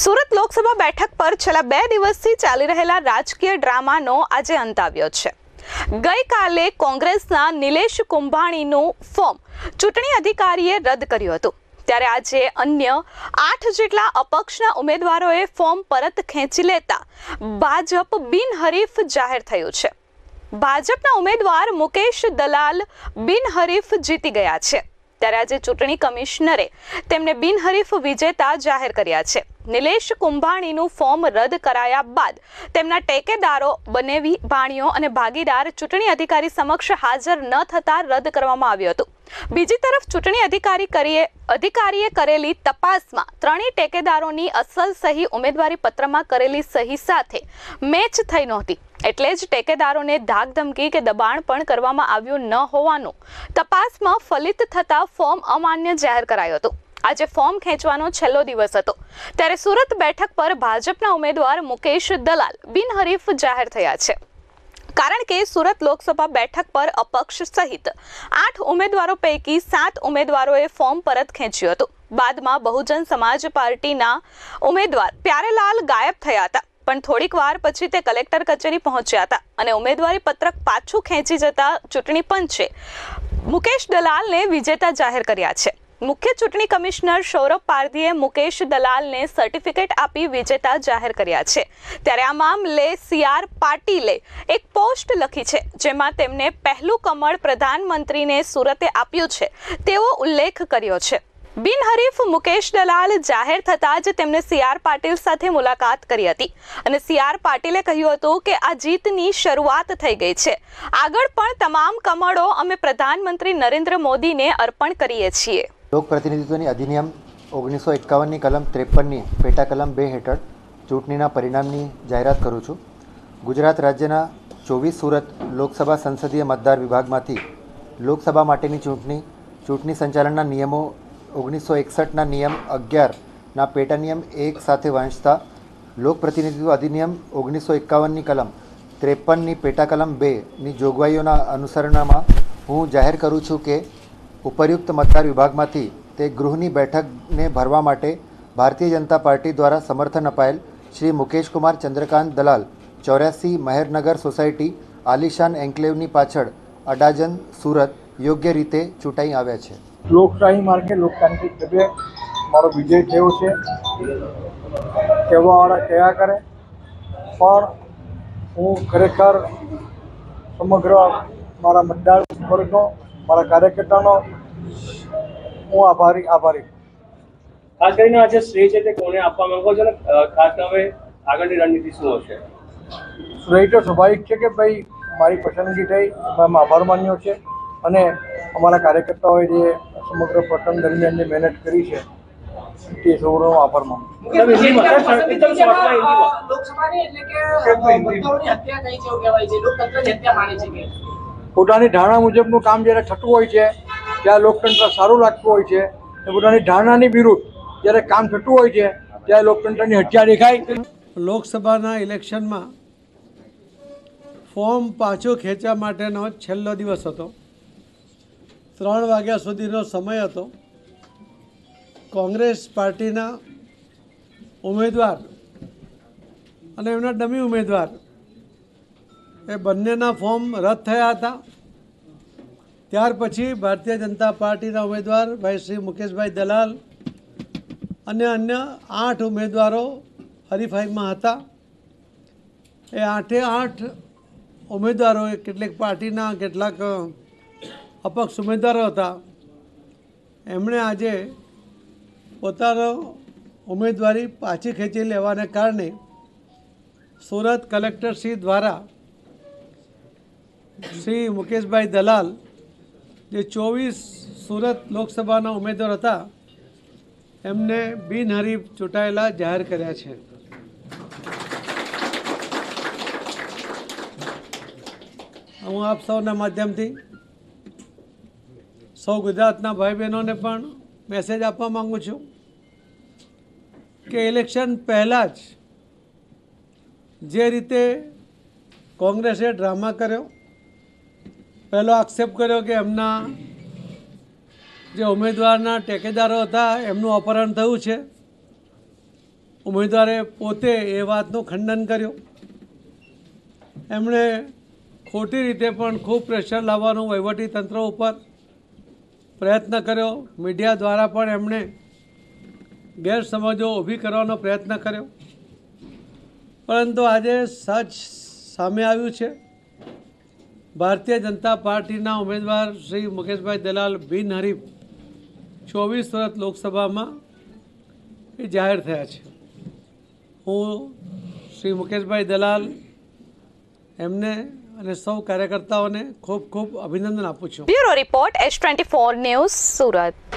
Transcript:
સુરત લોકસભા બેઠક પર છેલ્લા બે દિવસથી ચાલી રહેલા રાજકીય ડ્રામાનો આજે અંત આવ્યો છે. ગઈકાલે કોંગ્રેસના નિલેશ કુંભાણીનું ફોર્મ ચૂંટણી અધિકારીએ રદ કર્યું હતું. ત્યારે આજે અન્ય આઠ જેટલા અપક્ષના ઉમેદવારોએ ફોર્મ પરત ખેંચી લેતા ભાજપ બિનહરીફ જાહેર થયું છે. ભાજપના ઉમેદવાર મુકેશ દલાલ બિનહરીફ જીતી ગયા છે. ત્યારે આજે ચૂંટણી કમિશનરે તેમને બિનહરીફ વિજેતા જાહેર કર્યા છે. નિલેશ કુંભાણીનું ફોર્મ રદ કરાયા બાદ તેમના ટેકેદારો, બનેવી, ભાણીઓ અને ભાગીદાર ચૂંટણી અધિકારી સમક્ષ હાજર ન થતા રદ કરવામાં આવ્યું હતું. બીજી તરફ ચૂંટણી અધિકારી કરીએ, અધિકારીએ કરેલી તપાસમાં ત્રણેય ટેકેદારોની અસલ સહી ઉમેદવારી પત્રમાં કરેલી સહી સાથે મેચ થઈ નહોતી. એટલે જ ટેકેદારોને ધાક ધમકી કે દબાણ પણ કરવામાં આવ્યું ન હોવાનું તપાસમાં ફલિત થતા ફોર્મ અમાન્ય જાહેર કરાયું હતું. આજે ફોર્મ ખેંચવાનો છેલ્લો દિવસ હતો. ત્યારે સુરત બેઠક પર ભાજપના ઉમેદવાર મુકેશ દલાલ બિનહરીફ જાહેર થયા છે. કારણ કે સુરત લોકસભા બેઠક પર અપક્ષ સહિત આઠ ઉમેદવારો પૈકી સાત ઉમેદવારોએ ફોર્મ પરત ખેંચ્યું હતું. બાદમાં બહુજન સમાજ પાર્ટીના ઉમેદવાર પ્યારેલાલ ગાયબ થયા હતા. પણ થોડીક વાર પછી તે કલેક્ટર કચેરી પહોંચ્યા હતા અને ઉમેદવારી પત્રક પાછું ખેંચી જતા ચૂંટણી પંચે મુકેશ દલાલને વિજેતા જાહેર કર્યા છે. મુખ્ય ચૂંટણી કમિશનર સૌરભ પારધીએ મુકેશ દલાલને સર્ટિફિકેટ આપી વિજેતા જાહેર કર્યા છે. ત્યારે આ મામલે સીઆર પાટીલે એક પોસ્ટ લખી છે, જેમાં તેમને પહેલું કમળ પ્રધાનમંત્રીને સુરતે આપ્યું છે. તેવો ઉલ્લેખ કર્યો છે. બિનહરીફ મુકેશ દલાલ જાહેર થતાં જ તેમણે સીઆર પાટીલ સાથે મુલાકાત કરી હતી. અને સીઆર પાટીલે કહ્યું હતું કે આ જીતની શરૂઆત થઈ ગઈ છે. આગળ પણ તમામ કમળો અમે પ્રધાનમંત્રી નરેન્દ્ર મોદીને અર્પણ કરીએ છીએ. લોકપ્રતિનિધિત્વની અધિનિયમ ઓગણીસો એકાવનની કલમ ત્રેપનની પેટા કલમ બે હેઠળ ચૂંટણીના પરિણામની જાહેરાત કરું છું. ગુજરાત રાજ્યના ચોવીસ સુરત લોકસભા સંસદીય મતદાર વિભાગમાંથી લોકસભા માટેની ચૂંટણી ચૂંટણી સંચાલનના નિયમો ઓગણીસો એકસઠના નિયમ અગિયારના પેટા નિયમ એક સાથે વાંચતા લોકપ્રતિનિધિત્વ અધિનિયમ ઓગણીસો એકાવનની કલમ ત્રેપનની પેટા કલમ બેની જોગવાઈઓના અનુસરણમાં હું જાહેર કરું છું કે ઉપરયુક્ત મતદાર વિભાગમાંથી તે ગૃહની બેઠકને ભરવા માટે ભારતીય જનતા પાર્ટી દ્વારા સમર્થન અપાયેલ શ્રી મુકેશ કુમાર ચંદ્રકાંત દલાલ, ચોર્યાસી મહેરનગર સોસાયટી, આલિશાન એન્કલેવની પાછળ અડાજન સુરત યોગ્ય રીતે ચૂંટાઈ આવ્યા છે. લોકશાહી માર્ગે લોકતાંત્રિક ઢબે મારો વિજય થયો છે. કહેવાવાળા કયા કરે, પણ હું ખરેખર સમગ્ર મારા મતદાર વર્ગનો મારા કાર્યકર્તાનો હું આભારી આભારી. ખાસ કરીને આજે શ્રેય છે તે કોને આપવા માંગો છો? ને ખાસ હવે આગળની રણનીતિ શું હશે? શ્રેય તો સ્વાભાવિક છે કે ભાઈ મારી પસંદગી થઈ એમાં આભાર માન્યો છે. અને અમારા કાર્યકર્તાઓએ જે સમગ્ર પ્રકરણ દરમિયાન જે મહેનત કરી છે તે સૌનો આભાર માનું. લોકસભાની એટલે કે હત્યા થઈ છે એવું કહેવાય છે? લોકતંત્રની હત્યા માને છે કે? પોતાની ધારણા મુજબનું કામ જ્યારે થતું હોય છે, ત્યારે લોકતંત્ર સારું લાગતું હોય છે અને પોતાની ધારણાની વિરુદ્ધ જ્યારે કામ થતું હોય છે, ત્યારે લોકતંત્રની હત્યા દેખાય. લોકસભાના ઇલેક્શનમાં ફોર્મ પાછું ખેંચવા માટેનો છેલ્લો દિવસ હતો. ત્રણ વાગ્યા સુધીનો સમય હતો. કોંગ્રેસ પાર્ટીના ઉમેદવાર અને એમના ડમી ઉમેદવાર એ બંનેના ફોર્મ રદ થયા હતા. ત્યાર પછી ભારતીય જનતા પાર્ટીના ઉમેદવાર ભાઈ શ્રી મુકેશભાઈ દલાલ અને અન્ય આઠ ઉમેદવારો હરીફાઈમાં હતા. એ આઠે આઠ ઉમેદવારોએ કેટલીક પાર્ટીના કેટલાક અપક્ષ ઉમેદવારો હતા. એમણે આજે પોતાનો ઉમેદવારી પાછી ખેંચી લેવાને કારણે સુરત કલેક્ટરશ્રી દ્વારા શ્રી મુકેશભાઈ દલાલ, જે ચોવીસ સુરત લોકસભાના ઉમેદવાર હતા, એમને બિનહરીફ ચૂંટાયેલા જાહેર કર્યા છે. હું આપ સૌના માધ્યમથી સૌ ગુજરાતના ભાઈ બહેનોને પણ મેસેજ આપવા માગું છું કે ઇલેક્શન પહેલાં જ જે રીતે કોંગ્રેસે ડ્રામા કર્યો પહેલો આક્ષેપ કર્યો કે એમના જે ઉમેદવારના ટેકેદારો હતા, એમનું અપહરણ થયું છે. ઉમેદવારે પોતે એ વાતનું ખંડન કર્યું. એમણે ખોટી રીતે પણ ખૂબ પ્રેશર લાવવાનું વહીવટી તંત્ર ઉપર પ્રયત્ન કર્યો. મીડિયા દ્વારા પણ એમણે ગેરસમજો ઊભી કરવાનો પ્રયત્ન કર્યો. પરંતુ આજે સચ સામે આવ્યું છે. ભારતીય જનતા પાર્ટીના ઉમેદવાર શ્રી મુકેશભાઈ દલાલ બિનહરીફ ચોવીસ વર્ષ લોકસભામાં એ જાહેર થયા છે. હું શ્રી મુકેશભાઈ દલાલ એમને અને સૌ કાર્યકર્તાઓને ખૂબ ખૂબ અભિનંદન આપું છું. Bureau report S twenty four news Surat.